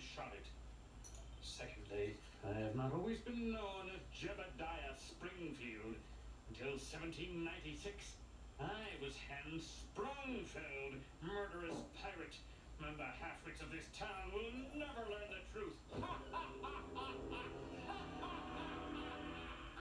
shot it. Secondly, I have not always been known as Jebediah Springfield. Until 1796, I was Hans Sprungfeld, murderous pirate. And the half-wits of this town